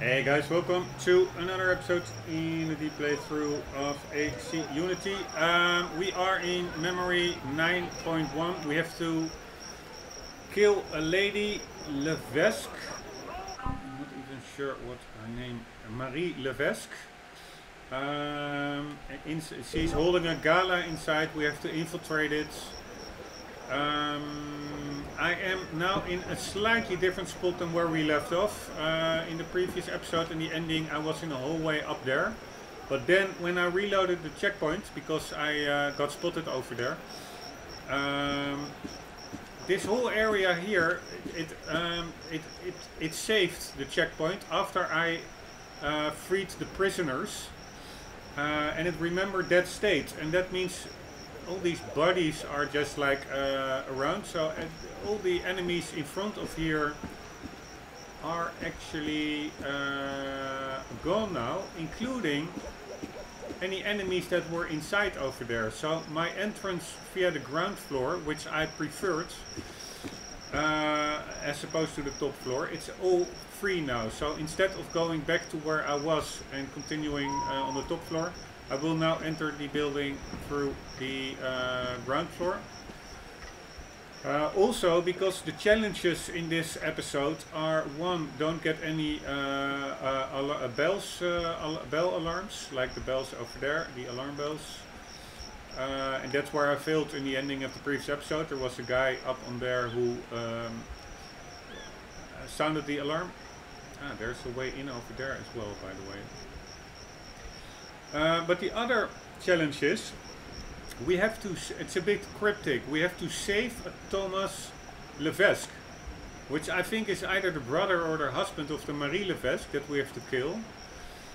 Hey guys, welcome to another episode in the playthrough of AC Unity. Um, we are in memory 9.1. We have to kill a lady, Levesque. I'm not even sure what her name Marie Levesque. Um, in, she's holding a gala inside. We have to infiltrate it. Um, I am now in a slightly different spot than where we left off. Uh, in the previous episode, in the ending, I was in a hallway up there. But then, when I reloaded the checkpoint, because I uh, got spotted over there, um, this whole area here, it, um, it, it, it saved the checkpoint after I uh, freed the prisoners. Uh, and it remembered that state. And that means all these bodies are just like uh, around. So uh, all the enemies in front of here are actually uh, gone now, including any enemies that were inside over there. So my entrance via the ground floor, which I preferred, uh, as opposed to the top floor, it's all free now. So instead of going back to where I was and continuing uh, on the top floor, I will now enter the building through the uh, ground floor. Uh, also, because the challenges in this episode are one, don't get any uh, uh uh, bells, uh, bell alarms, like the bells over there, the alarm bells. and that's where I failed in the ending of the previous episode. There was a guy up on there who um, sounded the alarm. Ah, there's a way in over there as well, by the way. Uh, but the other challenge is we have to, it's a bit cryptic, we have to save Thomas Levesque, which I think is either the brother or the husband of the Marie Levesque that we have to kill.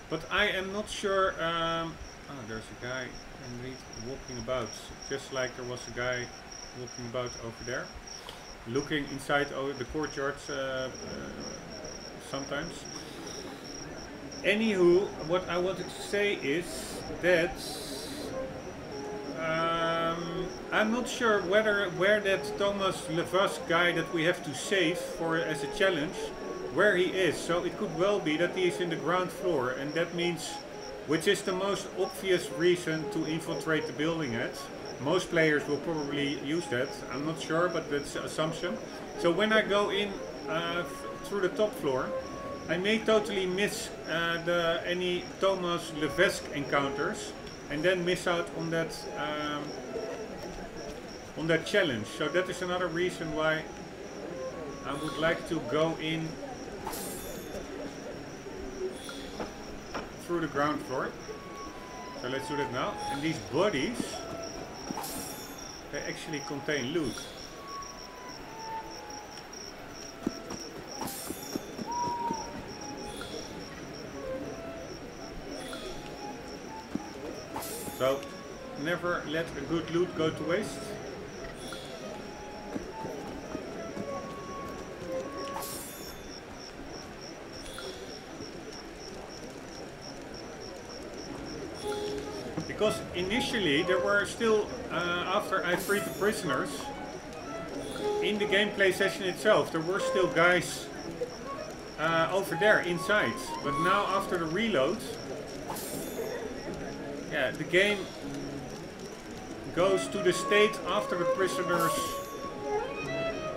But I am not sure, um, oh there's a guy indeed walking about, just like there was a guy walking about over there, looking inside over the courtyards uh, uh, sometimes. Anywho, what I wanted to say is that um, I'm not sure whether where that Thomas Levesque guy that we have to save for as a challenge, where he is. So it could well be that he is in the ground floor, and that means, which is the most obvious reason to infiltrate the building at. Most players will probably use that. I'm not sure, but that's an assumption. So when I go in uh, through the top floor, I may totally miss uh, the, any Thomas Levesque encounters and then miss out on that um, on that challenge. So that is another reason why I would like to go in through the ground floor. So let's do that now. And these bodies, they actually contain loot. Let a good loot go to waste. Because initially there were still, uh, after I freed the prisoners, in the gameplay session itself there were still guys uh, over there inside. But now after the reload, yeah, the game goes to the state after the prisoners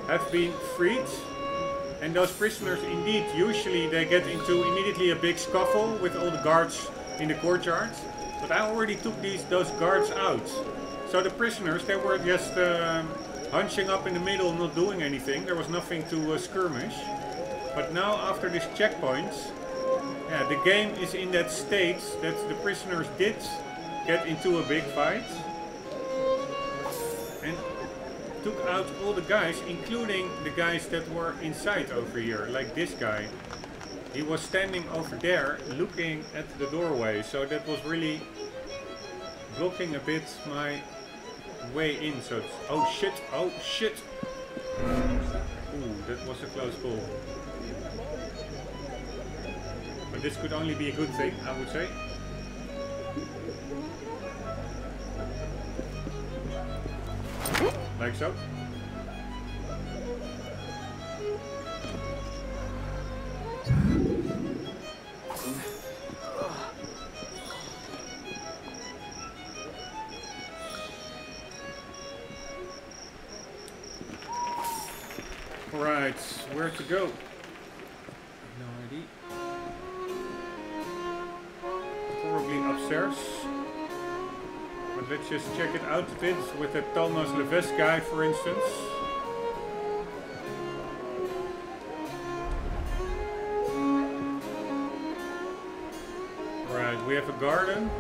have been freed. And those prisoners, indeed, usually they get into immediately a big scuffle with all the guards in the courtyard. But I already took these those guards out. So the prisoners, they were just uh, hunching up in the middle, not doing anything. There was nothing to uh, skirmish. But now, after this checkpoint, yeah, the game is in that state that the prisoners did get into a big fight took out all the guys, including the guys that were inside over here, like this guy. He was standing over there looking at the doorway, so that was really blocking a bit my way in. So, oh shit, oh shit. Ooh, that was a close call. But this could only be a good thing, I would say. Like so. Right, where to go? Let's just check it out a bit with the Thomas Levesque guy, for instance. Right, we have a garden.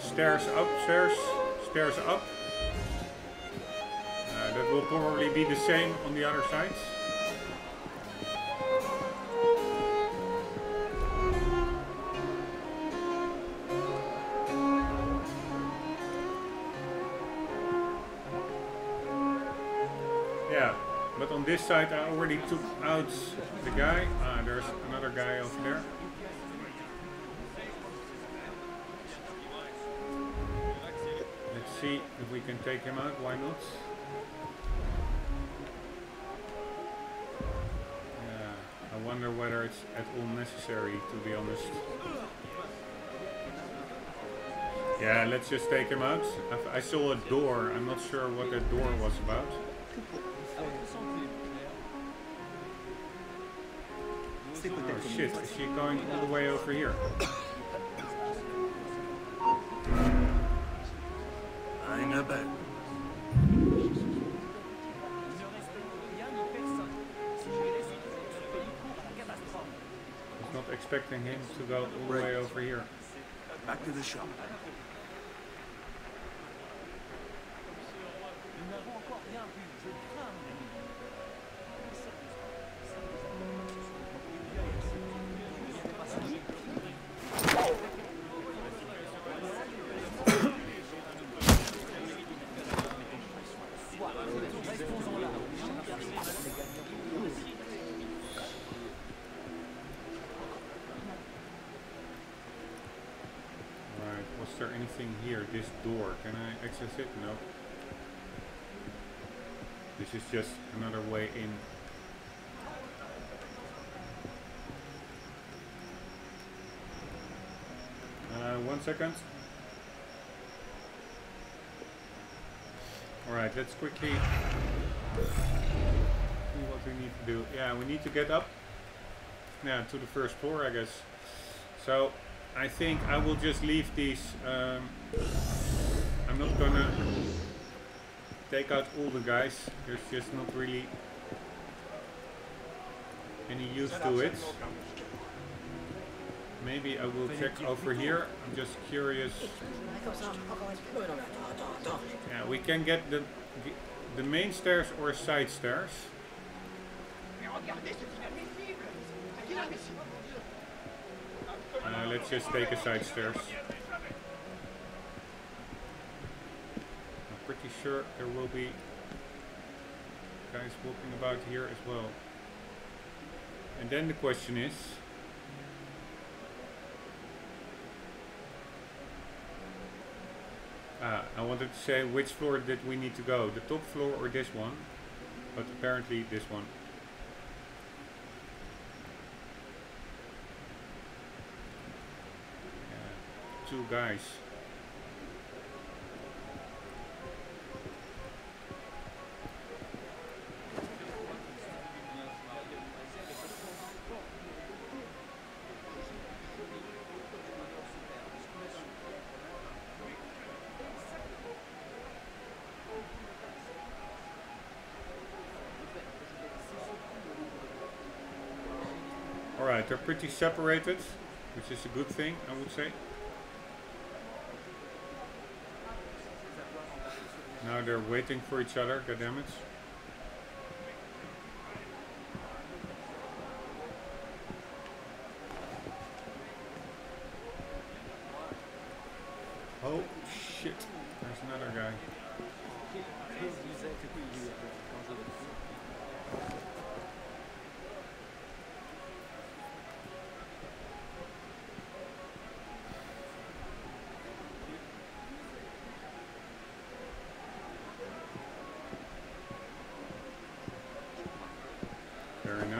Stairs upstairs, stairs stairs up. Uh, that will probably be the same on the other sides. Yeah, but on this side I already took out the guy. Ah, there's another guy over there. Let's see if we can take him out, why not? Yeah, I wonder whether it's at all necessary to be honest. Yeah, let's just take him out. I, I saw a door, I'm not sure what that door was about. Is she going all the way over here? Annabelle. was not expecting him to go all the way over here. Back to the shop. Was here? This door, can I access it? No. This is just another way in. Uh, one second. Alright, let's quickly see what we need to do. Yeah, we need to get up. Yeah, to the first floor, I guess. So, I think I will just leave these. Um, I'm not gonna take out all the guys. There's just not really any use to it. Maybe I will check over here. I'm just curious. Yeah, we can get the the main stairs or side stairs. Uh, let's just take a side stairs. I'm pretty sure there will be guys walking about here as well. And then the question is, Ah, I wanted to say which floor did we need to go, the top floor or this one, but apparently this one. Two guys. Alright, they're pretty separated, which is a good thing, I would say. They're waiting for each other, goddammit.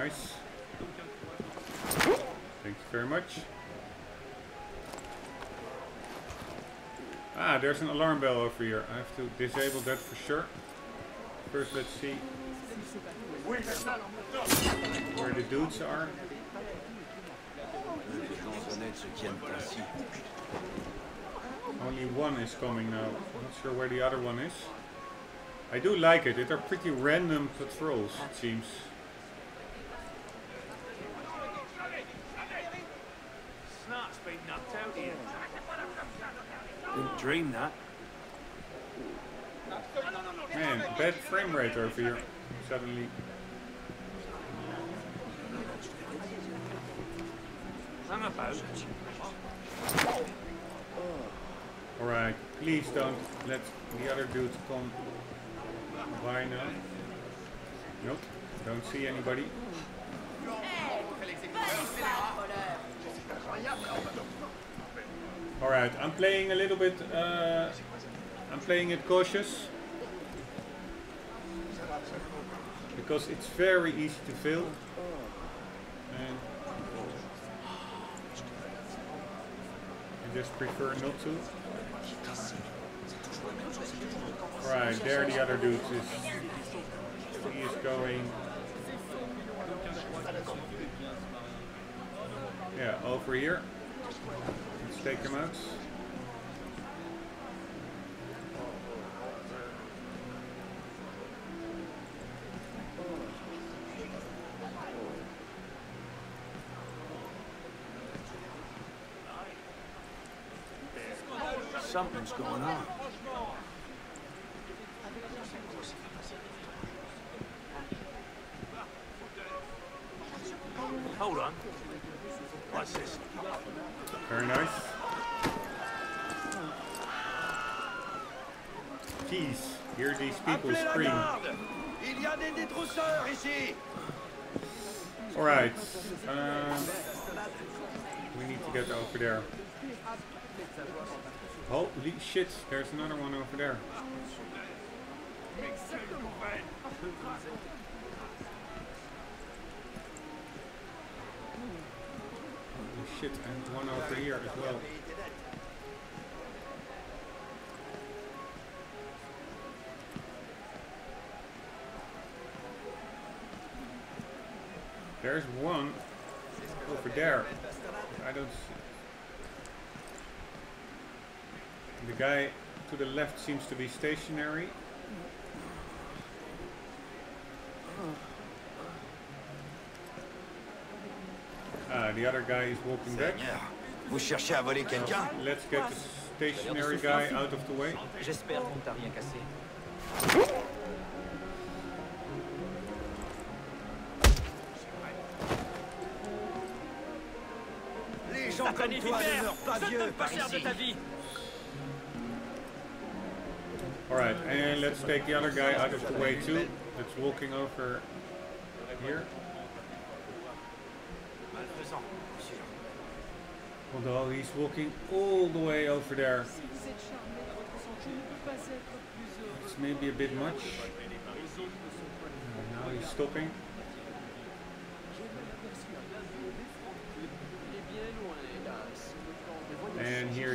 Nice. Thank you very much. Ah, there's an alarm bell over here. I have to disable that for sure. First, let's see where the dudes are. Only one is coming now. I'm Not sure where the other one is. I do like it. It are pretty random patrols, it seems. Snart's been knocked out here. Didn't dream that. Man, bad frame rate over here. Suddenly. Hang about. Alright, please don't let the other dudes come by now. Nope, don't see anybody. Alright, I'm playing a little bit, uh, I'm playing it cautious. Because it's very easy to fail. And I just prefer not to. Right, there the other dude is. He is going. Yeah, over here. Take him out. Something's going on. Hold on. What's this? Very nice. Hear these people scream. garde Il y a des détrousseurs ici Alright. Um, we need to get over there. Holy shit, there's another one over there. Holy shit, and one over here as well. There's one over there. I don't see. The guy to the left seems to be stationary. Ah, the other guy is walking back. Seigneur, vous cherchez à voler quelqu'un Let's get the stationary guy out of the way. J'espère qu'on t'a rien cassé. Les gens comme toi ne meurent pas vieux par ici vie Alright, and let's take the other guy out of the way too. That's walking over here. Although he's walking all the way over there. It's maybe a bit much. Uh, now he's stopping. And here he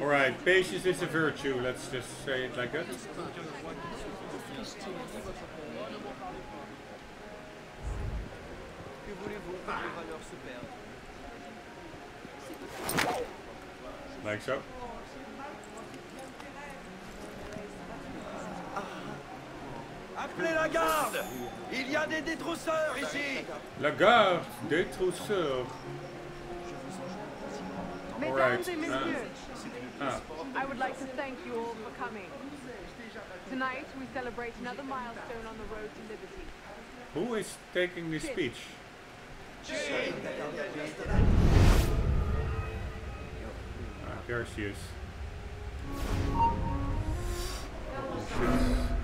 Alright, patience is a virtue, let's just say it like that. Like so. Appelez la garde Il y a des détrousseurs ici La garde des trousseurs. Mesdames et uh, messieurs, ah, I would like to thank you all for coming. Tonight we celebrate another milestone on the road to liberty. Who is taking this speech? Ah, there she is. Madame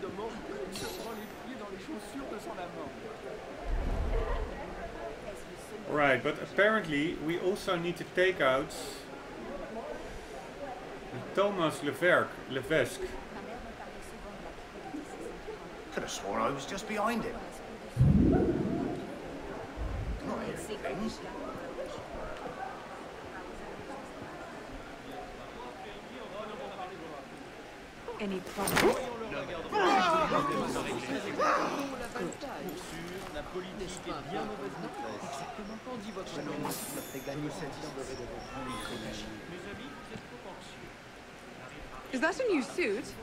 de Montbrun se prend les pieds dans les chaussures de son amant. Right, but apparently we also need to take out Thomas Leverk, Levesque. Could have sworn I was just behind him. Not hearing things. Any problem? La politique est bien mauvaise maîtresse. Qu'en dit votre nom Is that a new suit?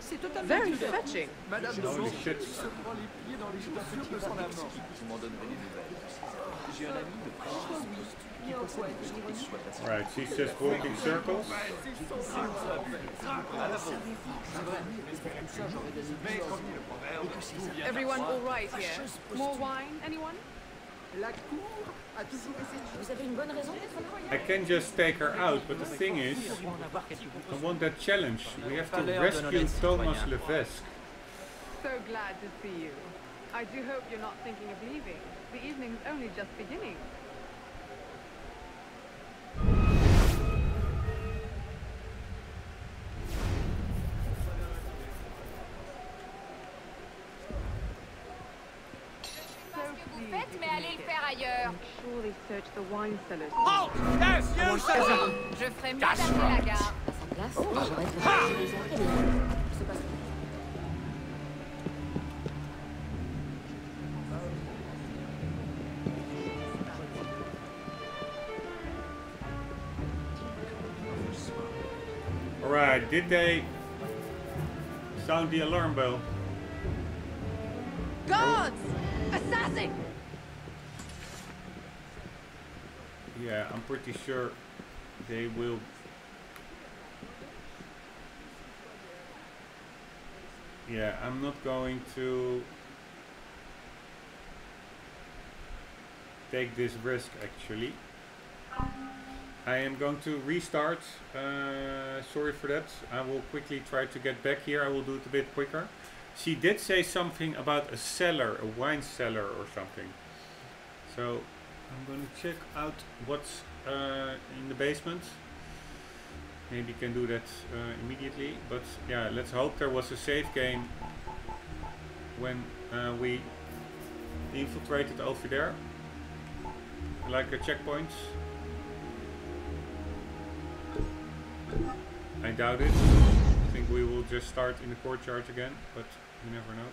Very fetching. Madame de shit. se prend les pieds dans les chaussures de son amant. Vous m'en donnerez des nouvelles? J'ai un ami de qui possède une maison et. Right, she's just walking circles. Everyone all right here? More wine? Anyone? La cour a toujours été Vous avez une bonne raison d'être là I can just take her out, but the thing is, I want that challenge. We have to rescue Thomas Levesque. So glad to see you. I do hope you're not thinking of leaving. The evening's only just beginning. So Vous pleased faites, you mais allez le faire ailleurs. Make sure they search the wine cellars. Yes, you, sir! Je ferais mieux d'appeler la gare. À sa place, j'aurais préféré les autres. Il se passe Alright, did they sound the alarm bell? Guards! Assassin! Yeah, I'm pretty sure they will. Yeah, I'm not going to take this risk actually. I am going to restart. Uh, sorry for that. I will quickly try to get back here. I will do it a bit quicker. She did say something about a cellar, a wine cellar or something. So I'm to check out what's uh, in the basement. Maybe can do that uh, immediately. But yeah, let's hope there was a safe game when uh, we infiltrated over there. Like a checkpoint. I doubt it. I think we will just start in the courtyard again, but you never know.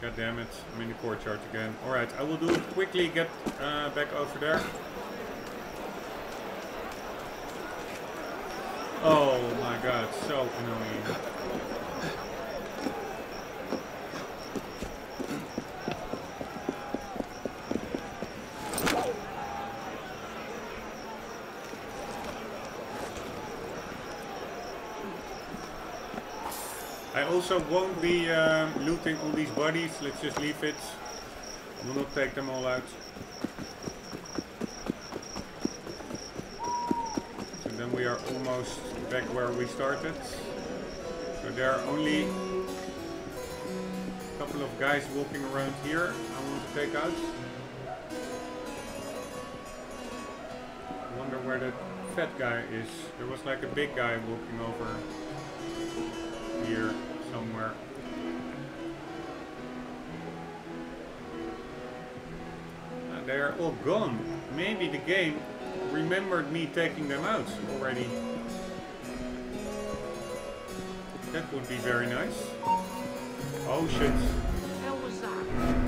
God damn it, I'm in the courtyard again. Alright, I will do it quickly, get uh, back over there. Oh my god, so annoying. I also won't be um, looting all these bodies, let's just leave it. I will not take them all out. So then we are almost back where we started. So there are only a couple of guys walking around here I want to take out. I wonder where that fat guy is. There was like a big guy walking over here Uh, they are all gone. Maybe the game remembered me taking them out already. That would be very nice. Oh shit. hell was that?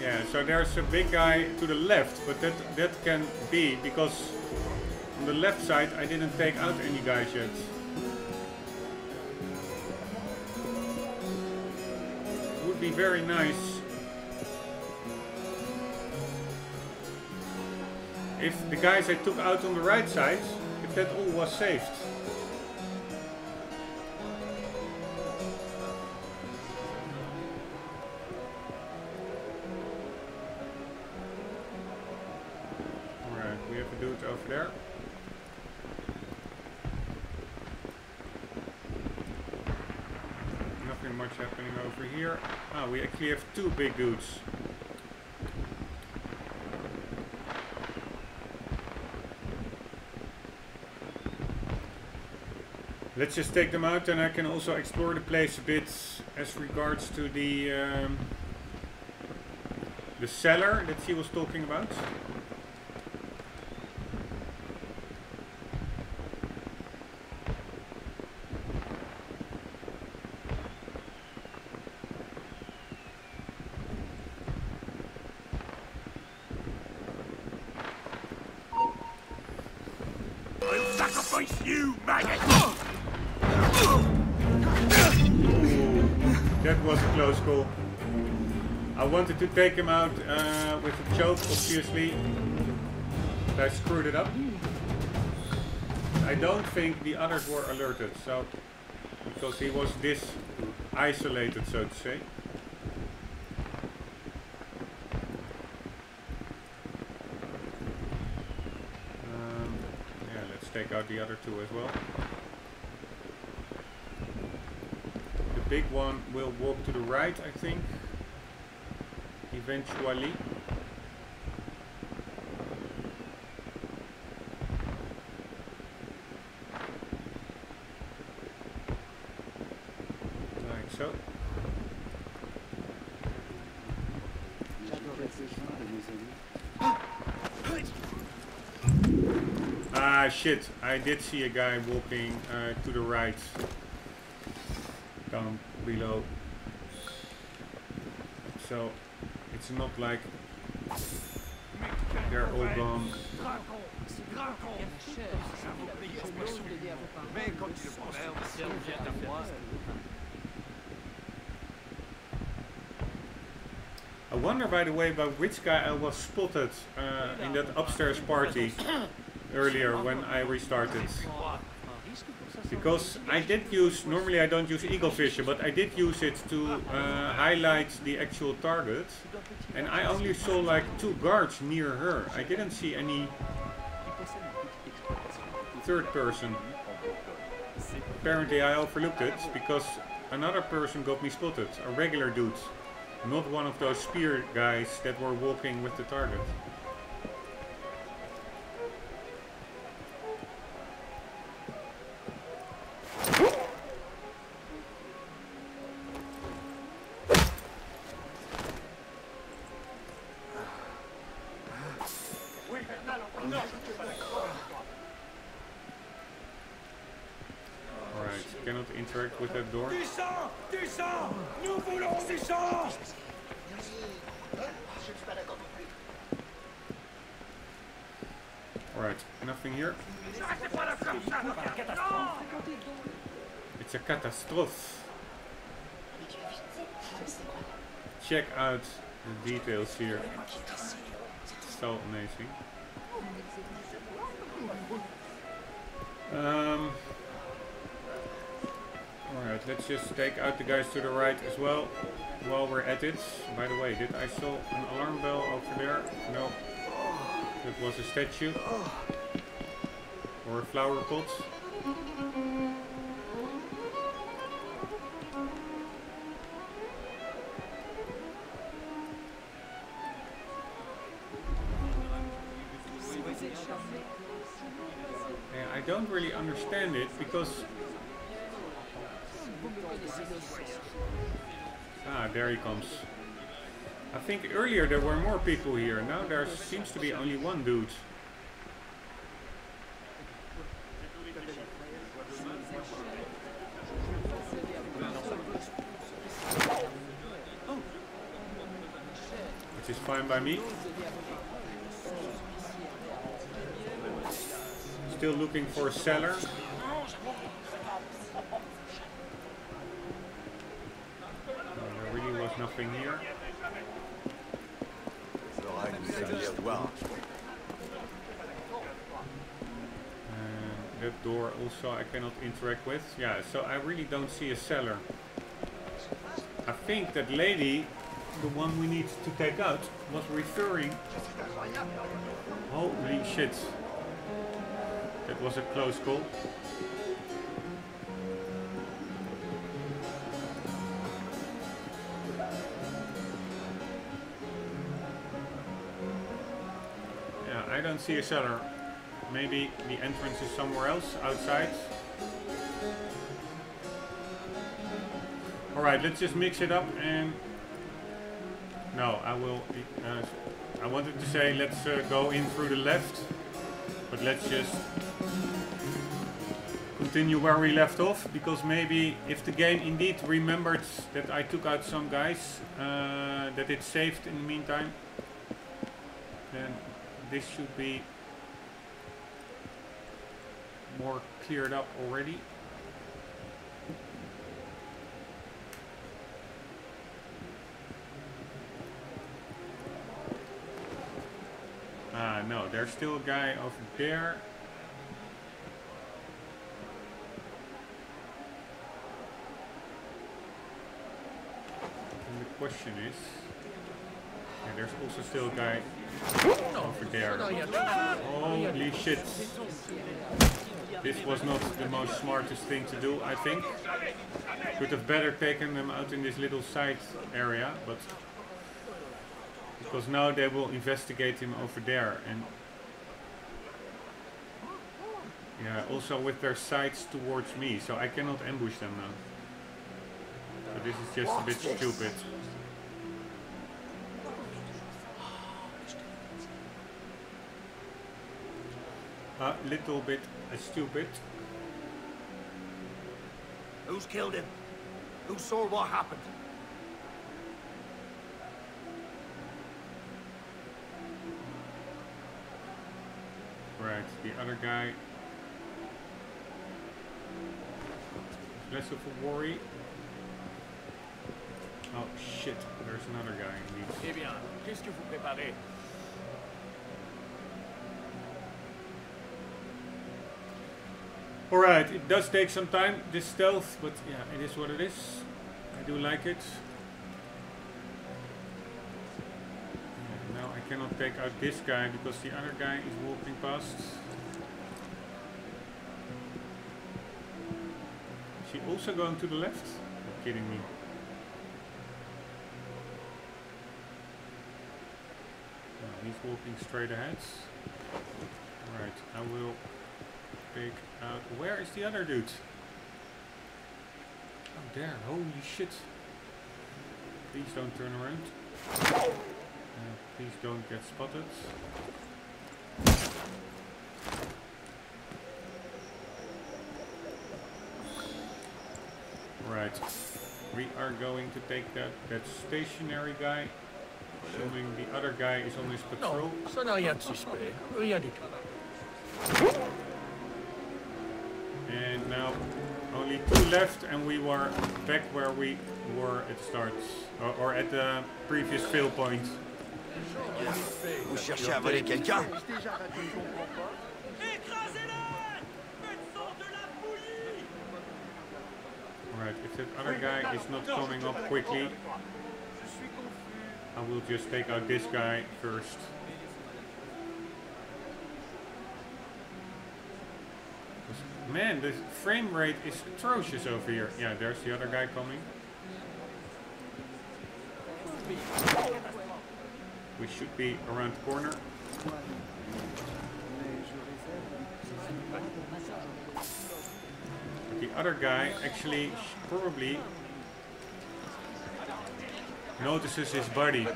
Yeah, so there's a big guy to the left, but that that can be because on the left side I didn't take out any guys yet. Would be very nice if the guys I took out on the right side, if that all was saved. Two big dudes. Let's just take them out and I can also explore the place a bit as regards to the um, the cellar that she was talking about. To take him out uh, with a choke, obviously. But I screwed it up. I don't think the others were alerted, so because he was this isolated, so to say. Um, yeah, let's take out the other two as well. The big one will walk to the right, I think. Eventually. Like so. Ah shit, I did see a guy walking uh, to the right. Down below. So it's not like they're all gone. I wonder, by the way, by which guy I was spotted uh, in that upstairs party earlier when I restarted. Because I did use, normally I don't use Eagle Vision, but I did use it to uh, highlight the actual target. And I only saw like two guards near her. I didn't see any third person. Apparently I overlooked it because another person got me spotted, a regular dude. Not one of those spear guys that were walking with the target. Check out the details here. So amazing. Um, Alright, let's just take out the guys to the right as well while we're at it. By the way, did I saw an alarm bell over there? No. That was a statue. Or a flower pot. Because Ah, there he comes. I think earlier there were more people here. Now there seems to be only one dude. Which is fine by me. Still looking for a cellar. No, there really was nothing here. And uh, that door also I cannot interact with. Yeah, so I really don't see a cellar. I think that lady, the one we need to take out, was referring... Holy shit. That was a close call. Don't see a cellar. Maybe the entrance is somewhere else, outside. Alright, let's just mix it up and... No, I will... Uh, I wanted to say let's uh, go in through the left. But let's just continue where we left off. Because maybe if the game indeed remembered that I took out some guys, uh, that it saved in the meantime, then this should be more cleared up already. Ah, no, there's still a guy over there. And the question is... There's also still a guy over oh, there. Holy shit. This was not the most smartest thing to do, I think. Could have better taken them out in this little side area, but... Because now they will investigate him over there and... Yeah, also with their sights towards me, so I cannot ambush them now. So this is just a bit stupid. A little bit stupid. Who's killed him? Who saw what happened? Right, the other guy. Less of a worry. Oh shit, there's another guy indeed. Eh bien, qu'est-ce que vous préparez Alright, it does take some time, this stealth, but yeah, it is what it is. I do like it. Yeah, now I cannot take out this guy because the other guy is walking past. Is he also going to the left? You're kidding me. No, he's walking straight ahead. Alright, I will pick out. Where is the other dude? Oh, there. Holy shit. Please don't turn around. Uh, please don't get spotted. Right. We are going to take that, that stationary guy. Assuming the other guy is on his patrol. Non, ça n'a rien de suspect. Rien du tout. And now only two left and we were back where we were at the start. Or, or at the previous fail point. Vous cherchez à voler quelqu'un Alright, if that other guy is not coming up quickly, I will just take out this guy first. Man, the frame rate is atrocious over here. Yeah, there's the other guy coming. We should be around the corner. But the other guy actually probably notices his body.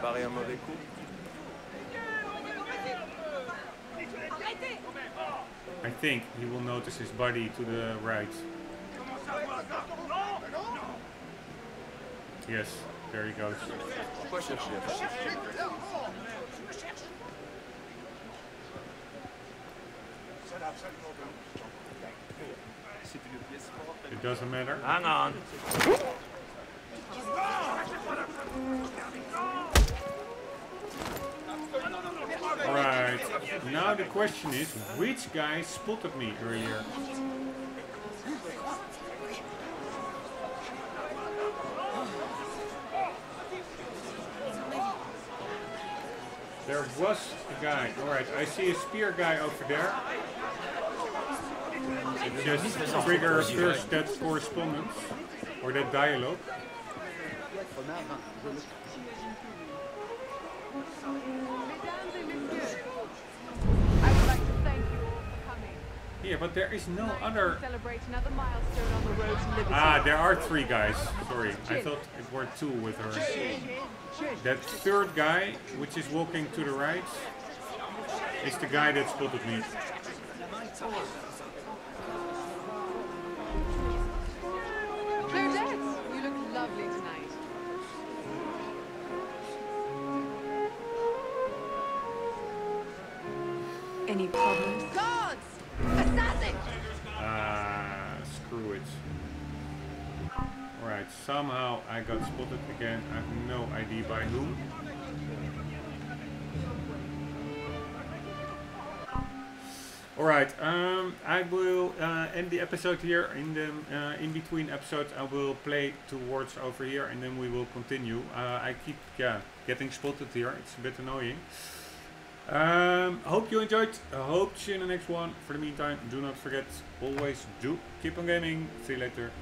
I think he will notice his body to the right. Yes, there he goes. Pourquoi chercher C'est une pièce forte. It doesn't matter. Hang on. Alright, now the question is, which guy spotted me earlier? There was a guy. Alright, I see a spear guy over there. Just trigger first that correspondence or that dialogue. But there is no other. celebrate another milestone on the road to liberty. Ah, there are three guys. Sorry, I thought it were two with her. That third guy, which is walking to the right, is the guy that spotted me. Somehow I got spotted again. I have no idea by whom. Alright, um, I will uh, end the episode here. In the uh, in between episodes, I will play towards over here, and then we will continue. Uh, I keep yeah getting spotted here. It's a bit annoying. Um, hope you enjoyed. Hope to see you in the next one. For the meantime, do not forget, always do keep on gaming. See you later.